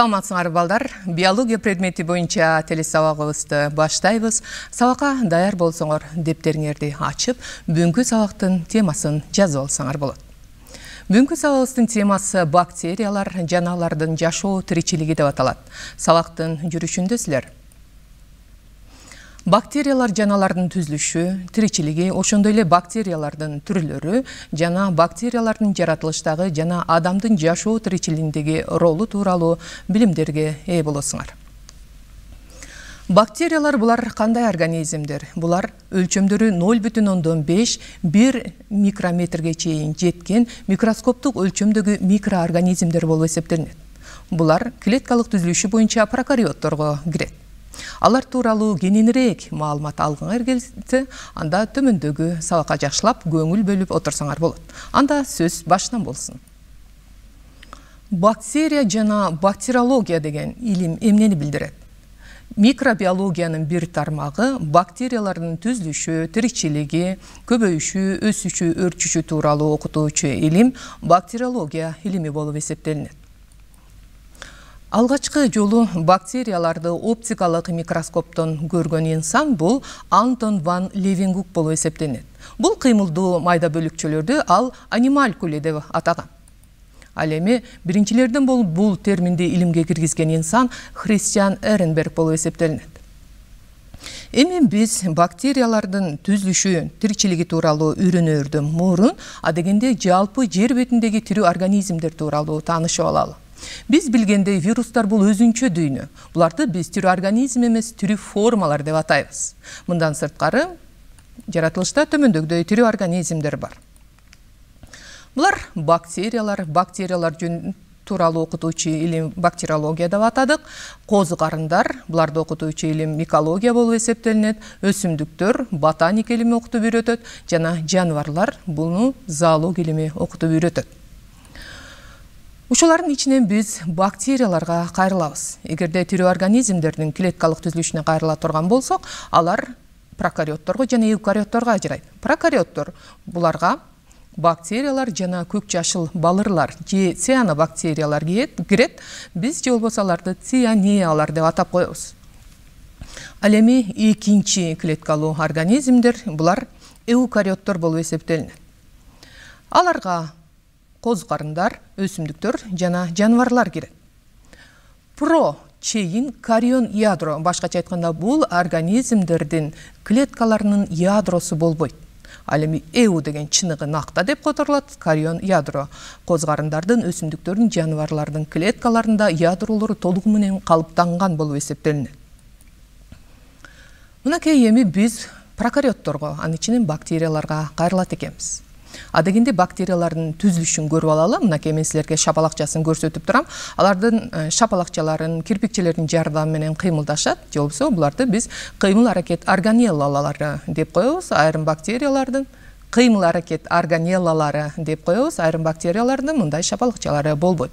саламатсыңарбы балдар биология предмети боюнча телесабагыбызды баштайбыз. Сабакка даяр болсоңор дептериңерди ачып бүгүнкү сабактын темасын жазып алсаңар болот бүгүнкү сабагыбыздын темасы бактериялар жана алардын жашоо тиричилиги деп аталат сабактын жүрүшүндө бактериялар жана алардын түзүлүшү тиричилиги ошондой эле бактериялардын түрлөрү жана бактериялардын жаратылыштагы жана адамдын жашоо тиричилигиндеги ролу тууралуу билимдерге ээ болосуңар. Бактериялар булар кандай организмдер? Булар өлчөмдөрү ноль бүтүн ондон беш бир микрометрге чейин жеткен микроскоптук өлчөмдөгү микроорганизмдер болуп эсептелинет. Булар клеткалык түзүлүшү боюнча прокариотторго кирет алар тууралуу кененирээк маалымат алгыңар келсе анда төмөндөгү сабакка жакшылап көңүл бөлүп отурсаңар болот. Анда сөз башынан болсун бактерия жана бактериология деген илим эмнени билдирет? Микробиологиянын бир тармагы бактериялардын түзүлүшү тиричилиги көбөйүшү өсүшү өрчүшү тууралуу окутуучу илим бактериология илими болуп эсептелинет. Алгачкы жолу бактерияларды оптикалык микроскоптон көргөн инсан бул антон ван левингук болуп эсептелинет бул кыймылдуу майда бөлүкчөлөрдү ал анималькули деп атаган ал эми биринчилерден болуп бул терминди илимге киргизген инсан христиан эренберг болуп эсептелинет эми биз бактериялардын түзүлүшү тиричилиги тууралуу үйрөнөрдөн мурун адегенде жалпы жер бетиндеги тирүү организмдер тууралуу таанышып алалы. Биз билгендей вирустар бул өзүнчө дүйнө. Буларды биз тирүү организм эмес тирүү формалар деп атайбыз. Мындан сырткары жаратылышта төмөндөгүдөй тирүү организмдер бар. Булар бактериялар бактериялар тууралуу окутуучу илим бактериология деп атадык. Козу карындар буларды окутуучу илим микология болуп эсептелинет. Өсүмдүктөр ботаника илими окутуп үйрөтөт жана жаныбарлар буну зоология илими окутуп үйрөтөт ушулардын ичинен биз бактерияларга кайрылабыз. Эгерде тирүү организмдердин клеткалык түзүлүшүнө кайрыла турган болсок алар прокариотторго жана эукариотторго ажырайт. Прокариоттор буларга бактериялар жана көк жашыл балырлар же цианобактериялар кирет. Биз же болбосо аларды цианеялар деп атап коебуз. Ал эми экинчи клеткалуу организмдер булар эукариоттор болуп эсептелинет. Аларга козу карындар өсүмдүктөр жана жаныбарлар кирет про чейин карион ядро башкача айтканда бул организмдердин клеткаларынын ядросу болбойт. Ал эми эу деген чыныгы накта деп которулат карион ядро. Козу карындардын өсүмдүктөрдүн жаныбарлардын клеткаларында ядролору толугу менен калыптанган болуп эсептелинет. Мынакей эми биз прокариотторго анын ичинен бактерияларга кайрылат экенбиз. Адегенде бактериялардын түзүлүшүн көрүп алалы мынакей мен силерге шапалакчасын көрсөтүп турам. Алардын э, шапалакчаларын кирпикчелердин жардамы менен кыймылдашат. Же болбосо буларды биз кыймыл аракет органеллалары деп коебуз. Айрым бактериялардын кыймыл аракет органеллалары деп коебуз. Айрым бактериялардын мындай шапалакчалары болбойт.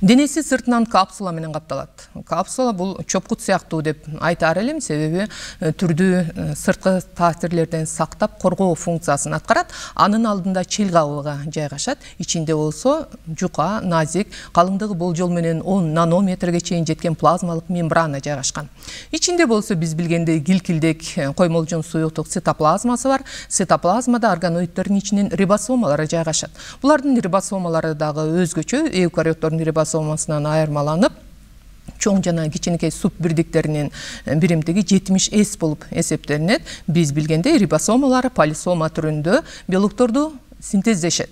Денеси сыртынан капсула менен капталат. Капсула бул чопкут сыяктуу деп айтаар элем. Себеби э, түрдүү э, сырткы таасирлерден сактап коргоо функциясын аткарат. Анын алдында чел кабыгы жайгашат. Ичинде болсо жука назик калыңдыгы болжол менен он нанометрге чейин жеткен плазмалык мембрана жайгашкан. Ичинде болсо биз билгендей килкилдек э, коймолжон суюктук цитоплазмасы бар. Цитоплазмада органоидтердин ичинен рибосомалар жайгашат. Булардын рибосомалары дагы өзгөчө рибосомасынан айырмаланып чоң жана кичинекей суб бирдиктеринин э, биримдиги жетимиш с болуп эсептелинет биз билгендей рибосомалар полисома түрүндө белокторду синтездешет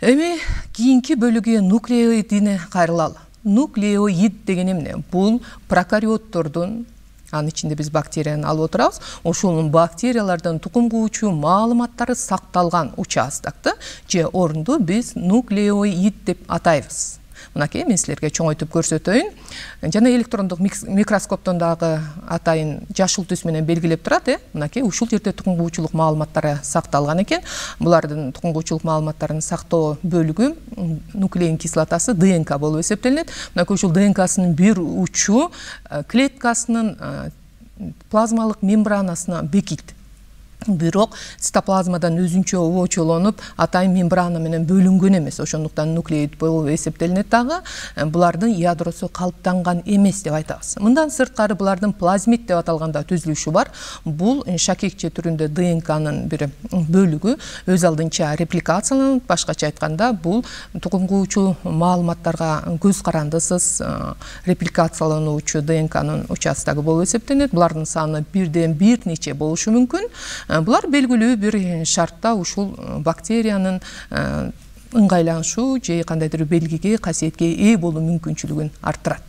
эми кийинки бөлүгү нуклеоидине кайрылалы нуклеоид деген эмне бул прокариоттордун анын ичинде биз бактерияны алып отурабыз. Ошонун бактериялардын тукум куучу маалыматтары сакталган участокты же орунду биз нуклеоид деп атайбыз. Мынакей мен силерге чоңойтуп көрсөтөйүн. Жана электрондук микроскоптон дагы атайын жашыл түс менен белгилеп турат э? Мынакей ушул жерде тукум куучулук маалыматтары сакталган экен. Булардын тукум куучулук маалыматтарын сактоо бөлүгү нуклеин кислотасы днк болуп эсептелинет. Мынакей ушул днксынын бир учу э, клеткасынын э, плазмалык мембранасына бекийт бирок цитоплазмадан өзүнчө обочолонуп атайын мембрана менен бөлүнгөн эмес ошондуктан нуклеид болуп эсептелинет дагы э, булардын ядросу калыптанган эмес деп айтабыз мындан сырткары булардын плазмид деп аталган да түзүлүшү бар бул шакекче түрүндө днкнын бир бөлүгү өз алдынча репликацияланат башкача айтканда бул тукум куучу маалыматтарга көз карандысыз э, репликациялануучу днкнын участогу болуп эсептелинет булардын саны бирден бир нече болушу мүмкүн Э, булар белгилүү бир шартта ушул э, бактериянын э, ыңгайланышуу же кандайдыр белгиге касиетке ээ болуу мүмкүнчүлүгүн арттырат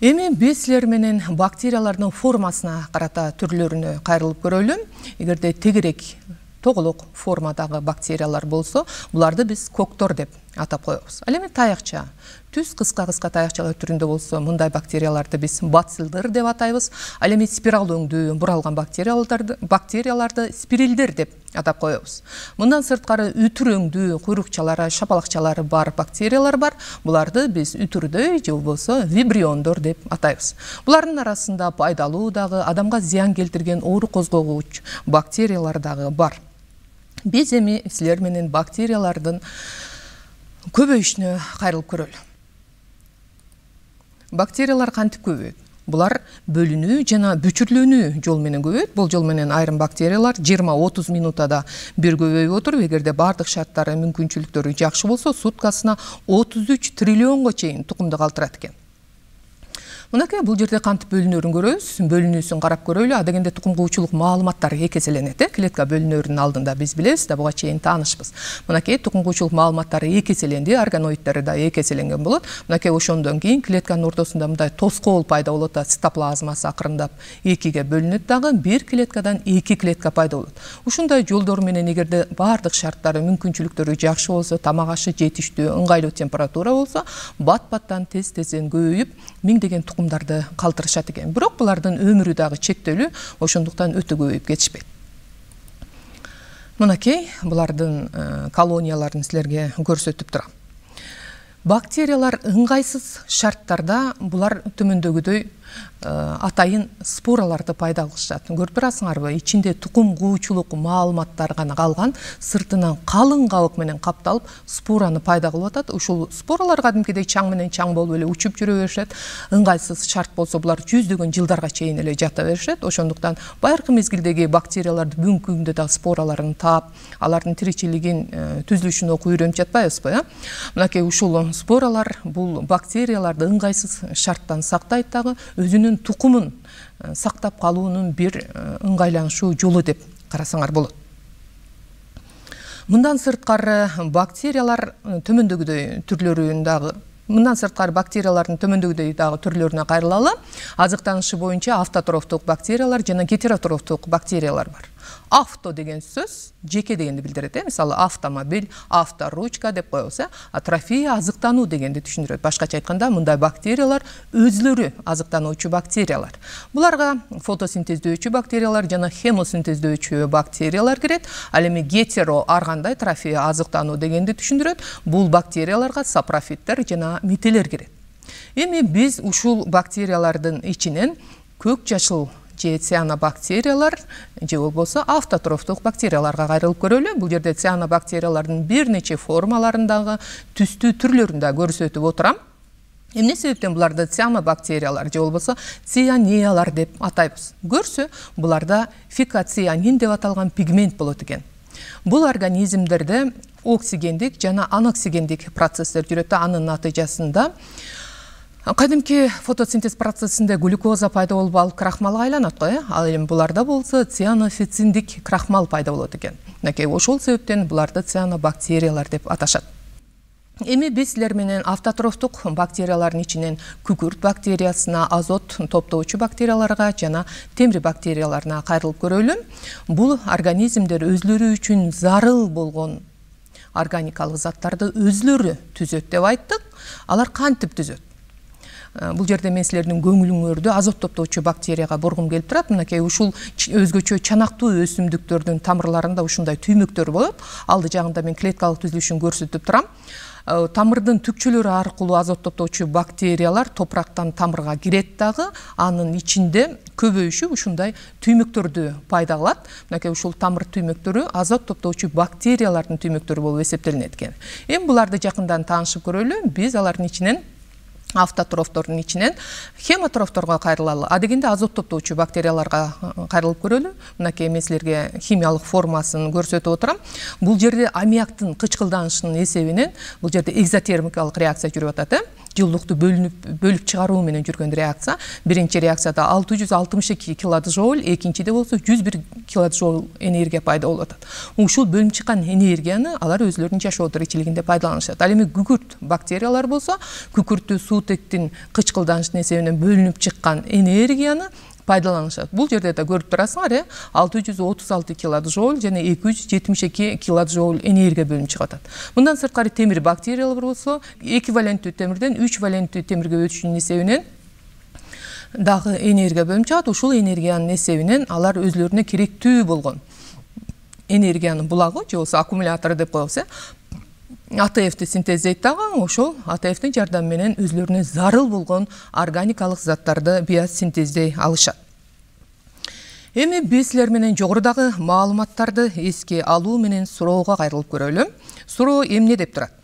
эми биз силер менен бактериялардын формасына карата түрлөрүнө кайрылып көрөлү эгерде тегерек тоголок формадагы бактериялар болсо буларды биз коктор деп атап коебуз ал эми таякча түз кыска кыска таякчалар түрүндө болсо мындай бактерияларды биз бацилдер деп атайбыз ал эми спирал өңдүү буралган бактерияларды бактерияларды спирилдер деп атап коебуз мындан сырткары үтүр өңдүү куйрукчалары шапалакчалары бар бактериялар бар. Буларды биз үтүрдөй же болбосо вибриондор деп атайбыз булардын арасында пайдалуу дагы адамга зыян келтирген оору козгогуч бактериялар дагы бар. Биз эми силер менен бактериялардын көбөйүшүнө кайрылып көрөлү бактериялар кантип көбөйөт булар бөлүнүү жана бүчүрлөнүү жол менен көбөйөт бул жол менен айрым бактериялар жыйырма отуз минутада бир көбөйүп отуруп эгерде баардык шарттары мүмкүнчүлүктөрү жакшы болсо суткасына отуз үч триллионго чейин тукумду калтырат экен. Мынакей бул жерде кантип бөлүнөрүн көрөбүз бөлүнүүсүн карап көрөлү а дегенде тукум куучулук маалыматтар эки эселенет э клетка бөлүнөрүнүн алдында биз билебиз да буга чейин таанышпыз мынакей тукум куучулук маалыматтары эселенди органоиддери да эселенген болот мынакей ошондон кийин клетканын ортосунда мындай тоскоол пайда болот да цитоплазмасы акырындап экиге бөлүнөт дагы бир клеткадан эки клетка пайда болот. Ушундай жолдор менен эгерде баардык шарттары мүмкүнчүлүктөрү жакшы болсо тамак ашы жетиштүү ыңгайлуу температура болсо бат баттан тез тезден көбөйүп миңдеген тукумдарды калтырышат экен бирок булардын өмүрү дагы чектелүү ошондуктан өтө көбөйүп кетишпейт. Мынакей булардын э, колонияларын силерге көрсөтүп турам бактериялар ыңгайсыз шарттарда булар төмөндөгүдөй атайын спораларды пайда кылышат көрүп турасыңарбы? Ичинде тукум куучулук маалыматтар гана калган сыртынан калың кабык менен капталып спораны пайда кылып атат. Ушул споралар кадимкидей чаң менен чаң болуп эле учуп жүрө беришет. Ыңгайсыз шарт болсо булар жүздөгөн жылдарга чейин эле жата беришет. Ошондуктан байыркы мезгилдеги бактерияларды бүгүнкү күндө дагы спораларын таап алардын тиричилигин э, түзүлүшүн окуп үйрөнүп жатпайбызбы э? Мынакей ушул споралар бул бактерияларды ыңгайсыз шарттан сактайт дагы өзүнүн тукумун э, сактап калуунун бир э, ыңгайланышуу жолу деп карасаңар болот мындан сырткары бактериялар э, төмөндөгүдөй түрлөрүн дагы мындан сырткары бактериялардын төмөндөгүдөй дагы түрлөрүнө кайрылалы азыктанышы боюнча автотрофтук бактериялар жана гетеротрофтук бактериялар бар. Авто деген сөз жеке дегенди билдирет э? Мисалы автомобиль авторучка деп коебуз э атрофия азыктануу дегенди түшүндүрөт. Башкача айтканда мындай бактериялар өзүлөрү азыктануучу бактериялар. Буларга фотосинтездөөчү бактериялар жана хемосинтездөөчү бактериялар кирет. Ал эми гетеро ар кандай трофия азыктануу дегенди түшүндүрөт бул бактерияларга сапрофиттер жана мителер кирет. Эми биз ушул бактериялардын ичинен көк жашыл же цианобактериялар же болбосо автотрофтук бактерияларга кайрылып көрөлү бул жерде цианобактериялардын бир нече формаларындагы түстүү түрлөрүн да көрсөтүп отурам эмне себептен буларды цианобактериялар же болбосо цианиялар деп атайбыз көрсө буларда фикоцианин деп аталган пигмент болот экен бул организмдерде оксигендик жана аноксигендик процесстер жүрөт анын натыйжасында кадимки фотосинтез процессинде глюкоза пайда болуп алып крахмалга айланат го э ал эми буларда болсо цианофициндик крахмал пайда болот экен мынакей ошол себептен буларды цианобактериялар деп аташат эми биз силер менен автотрофтук бактериялардын ичинен күкүрт бактериясына азот топтоочу бактерияларга жана темир бактерияларына кайрылып көрөлү бул организмдер өзүлөрү үчүн зарыл болгон органикалык заттарды өзүлөрү түзөт деп айттык. Алар кантип түзөт? Бул жерде мен силердин көңүлүңөрдү азот топтоочу бактерияга бургум келип турат мынакей ушул өзгөчө чанактуу өсүмдүктөрдүн тамырларында ушундай түймөктөр болот. Алды жагында мен клеткалык түзүлүшүн көрсөтүп турам тамырдын түкчөлөрү аркылуу азоттоптоочу бактериялар топурактан тамырга кирет дагы анын ичинде көбөйүшүп ушундай түймөктөрдү пайда кылат мынакей ушул тамыр түймөктөрү азот топтоочу бактериялардын түймөктөрү болуп эсептелинет экен. Эми буларды жакындан таанышып көрөлү биз алардын ичинен автотрофтордун ичинен хемотрофторго кайрылалы. Адегенде азот топтоочу бактерияларга кайрылып көрөлү. Мынакей мен силерге химиялык формасын көрсөтүп отурам бул жерде аммиактын кычкылданышынын эсебинен бул жерде экзотермикалык реакция жүрүп атат э. Жылуулукту бөлүнүп бөлүп чыгаруу менен жүргөн реакция. Биринчи реакцияда алты жүз алтымыш эки килоджоуль экинчиде болсо жүз бир килоджоуль энергия пайда болуп атат. Ушул бөлүнүп чыккан энергияны алар өзүлөрүнүн жашоо тиричилигинде пайдаланышат. Ал эми күкүрт бактериялар болсо күкүрттүү суутектин кычкылданышынын эсебинен бөлүнүп чыккан энергияны пайдаланышат. Бул жерде да көрүп турасыңар э алты жүз отуз алты килоджоуль жана эки жүз жетимиш эки килоджоуль энергия бөлүнүп чыгып атат мындан сырткары темир бактериялар болсо эквиваленттүү темирден үч валенттүү темирге өтүшүнүн эсебинен дагы энергия бөлүнүп чыгат. Ушул энергиянын эсебинен алар өзүлөрүнө керектүү болгон энергиянын булагы же болбосо аккумулятор деп коебуз э? Атфти синтездейт дагы ошол жардамы менен өзүлөрүнө зарыл болгон органикалык заттарды биосинтездей алышат. Эми биз силер менен жогорудагы маалыматтарды эске алуу менен суроого кайрылып көрөлү. Суроо эмне деп турат?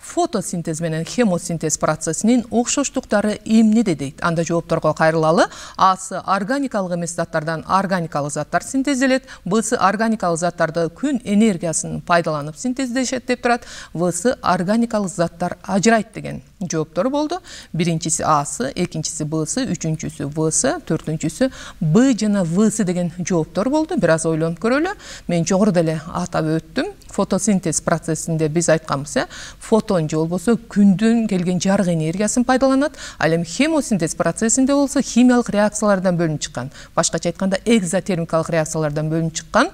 Фотосинтез менен хемосинтез процессинин окшоштуктары эмнеде дейт. Анда жоопторго кайрылалы. Асы органикалык эмес заттардан органикалык заттар синтезделет. Бсы органикалык заттарды күн энергиясын пайдаланып синтездешет деп турат. Всы органикалык заттар ажырайт деген. Жооптору болду биринчиси асы экинчиси бсы үчүнчүсү всы төртүнчүсү б жана всы деген жооптор болду бир аз ойлонуп көрөлү мен жогоруда эле атап өттүм фотосинтез процессинде биз айтканбыз э фотон же болбосо күндүн келген жарык энергиясын пайдаланат ал эми хемосинтез процессинде болсо химиялык реакциялардан бөлүнүп чыккан башкача айтканда экзотермикалык реакциялардан бөлүнүп чыккан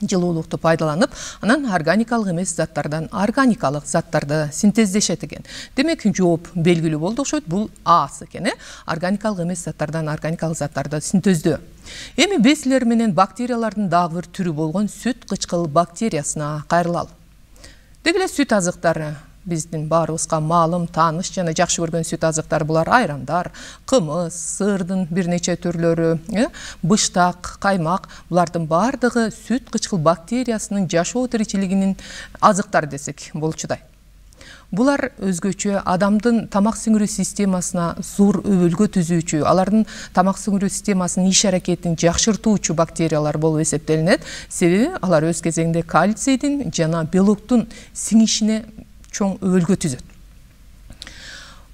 жылуулукту пайдаланып анан органикалык эмес заттардан органикалык заттарды синтездешет экен демек жооп белгилүү болду окшойт бул асы экен э? Органикалык эмес заттардан органикалык заттарды синтездөө. Эми биз силер менен бактериялардын дагы бир түрү болгон сүт кычкыл бактериясына кайрылалы деги эле сүт азыктары биздин баарыбызга маалым тааныш жана жакшы көргөн сүт азыктар булар айрандар кымыз сырдын бир нече түрлөрү быштак каймак булардын баардыгы сүт кычкыл бактериясынын жашоо тиричилигинин азыктары десек болчудай булар өзгөчө адамдын тамак сиңирүү системасына зор өбөлгө түзүүчү алардын тамак сиңирүү системасынын иш аракетин жакшыртуучу бактериялар болуп эсептелинет. Себеби алар өз кезегинде кальцийдин жана белоктун сиңишине чоң өбөлгө түзөт.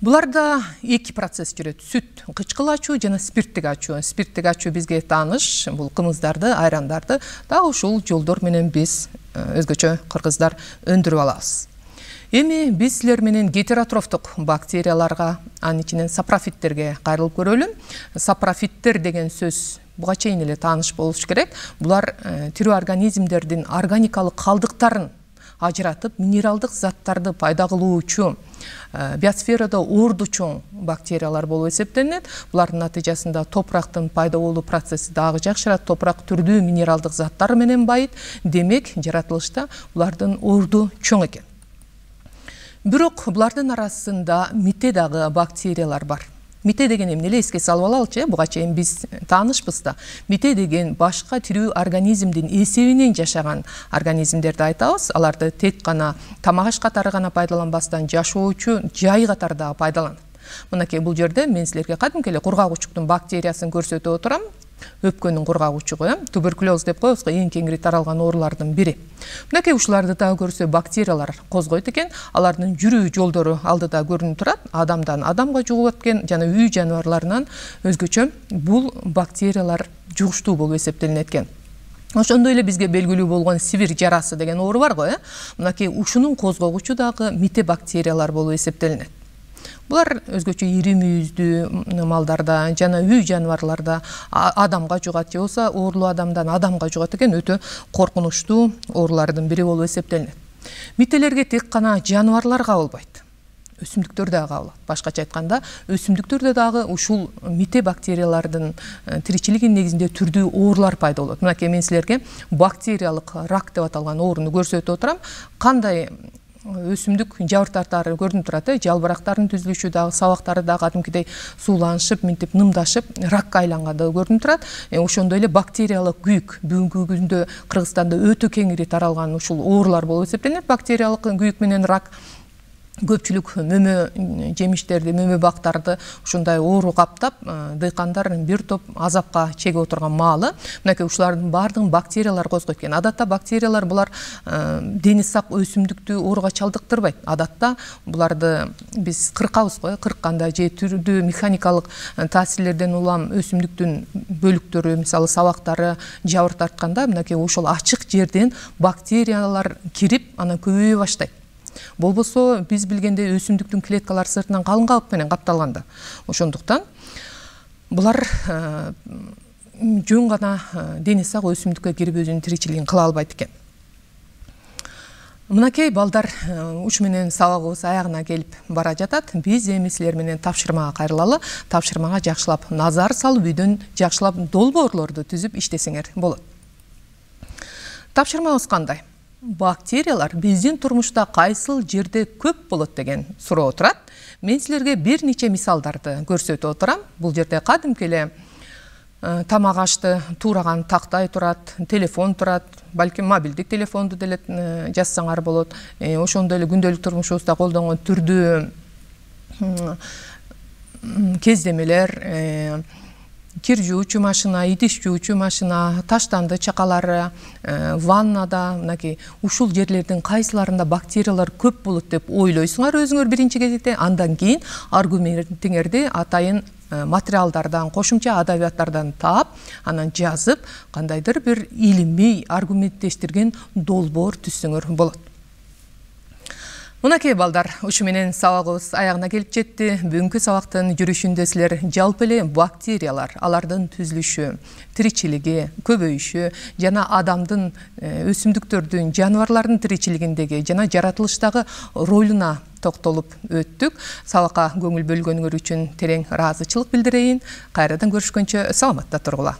Буларда эки процесс жүрөт. Сүт кычкыл ачуу жана спирттик ачуу. Спирттик ачуу бизге тааныш. Бул кымыздарды айрандарды дагы ушул жолдор менен биз өзгөчө кыргыздар өндүрүп алабыз. Эми биз силер менен гетеротрофтук бактерияларга анын ичинен сапрофиттерге кайрылып көрөлү сапрофиттер деген сөз буга чейин эле тааныш болуш керек. Булар тирүү организмдердин органикалык калдыктарын ажыратып минералдык заттарды пайда кылуучу э, биосферада орду чоң бактериялар болуп эсептелинет булардын натыйжасында топурактын пайда болуу процесси дагы жакшырат топурак түрдүү минералдык заттар менен байыйт демек жаратылышта булардын орду чоң экен бирок булардын арасында мите дагы бактериялар бар. Мите деген эмне эле эске салып алалычы э? Буга чейин биз таанышпыз да. Мите деген башка тирүү организмдин эсебинен жашаган организмдерди айтабыз аларды тек гана тамак аш катары гана пайдаланбастан жашоочу жай катары дагы пайдаланат. Мынакей бул жерде мен силерге кадимки эле кургак бактериясын көрсөтүп отурам өпкөнүн кургагучугу э? Туберкулез деп коебуз го эң кеңири таралган оорулардын бири. Мынакей ушуларды дагы көрсө бактериялар козгойт экен алардын жүрүү жолдору алдыда көрүнүп турат. Адамдан адамга жугулат экен жана үй жаныбарларынан өзгөчө бул бактериялар жугуштуу болуп эсептелинет экен. Ошондой эле бизге белгилүү болгон сибирь жарасы деген оору бар го э? Мынакей ушунун козгогучу дагы мите бактериялар болуп эсептелинет булар өзгөчө ири мүйүздүү малдарда жана үй жаныбарларда адамга жугат. Же болбосо оорулуу адамдан адамга жугат экен өтө коркунучтуу оорулардын бири болуп эсептелинет мителерге тек гана жаныбарлар кабылбайт өсүмдүктөр дагы кабылат башкача айтканда өсүмдүктөрдө дагы ушул мите бактериялардын э, тиричилигинин негизинде түрдүү оорулар пайда болот. Мынакей мен силерге бактериялык рак деп аталган ооруну көрсөтүп отурам. Кандай өсүмдүк жабыркактары көрүнүп турат э жалбырактардын түзүлүшү дагы сабактары дагы кадимкидей сууланышып мынтип нымдашып ракка айлангандыгы көрүнүп турат. Ошондой эле бактериялык күйүк бүгүнкү күндө кыргызстанда өтө кеңири таралган ушул оорулар болуп эсептелет бактериялык күйүк менен рак көпчүлүк мөмө жемиштерди мөмө бактарды ушундай оору каптап дыйкандар бир топ азапка чегип отурган маалы. Мынакей ушулардын баардыгын бактериялар козгойт экен. Адатта бактериялар булар дени сак өсүмдүктү ооруга чалдыктырбайт. Адатта буларды биз кыркабыз го кыркканда же түрдүү механикалык таасирлерден улам өсүмдүктүн бөлүктөрү мисалы сабактары жабыр тартканда мынакей ошол ачык жерден бактериялар кирип анан көбөйө баштайт. Болбосо биз билгендей өсүмдүктүн клеткалары сыртынан калың калып менен капталган да ошондуктан булар э, жөн гана э, дени сак өсүмдүккө кирип өзүнүн тиричилигин кыла албайт экен. Мынакей балдар э, ушу менен сабагыбыз аягына келип бара жатат биз эми силер менен тапшырмага кайрылалы тапшырмага жакшылап назар салып үйдөн жакшылап долбоорлорду түзүп иштесеңер болот. Тапшырмабыз кандай? Бактериялар биздин турмушта кайсыл жерде көп болот деген суроо турат мен силерге бир нече мисалдарды көрсөтүп отурам бул жерде кадимки эле э, тамак ашты туураган тактай турат телефон турат балким мобилдик телефонду деле э, жазсаңар болот ошондой эле күндөлүк турмушубузда колдонгон түрдүү кездемелер кир жуучу машина идиш жуучу машина таштанды чакалары э, ваннада мынакей ушул жерлердин кайсыларында бактериялар көп болот деп ойлойсуңар өзүңөр биринчи кезекте. Андан кийин аргументиңерди атайын э, материалдардан кошумча адабияттардан таап анан жазып кандайдыр бир илимий аргументтештирген долбоор түзсөңөр болот. Мынакей балдар ушу менен сабагыбыз аягына келип жетти бүгүнкү сабактын жүрүшүндө силер жалпы эле бактериялар алардын түзүлүшү тиричилиги көбөйүшү жана адамдын э, өсүмдүктөрдүн жаныбарлардын тиричилигиндеги жана жаратылыштагы ролуна токтолуп өттүк. Сабакка көңүл бөлгөнүңөр үчүн терең ыраазычылык билдирейин. Кайрадан көрүшкөнчө саламатта тургула.